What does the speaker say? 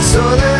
So that.